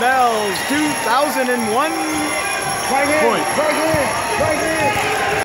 Bells 2001 Right point.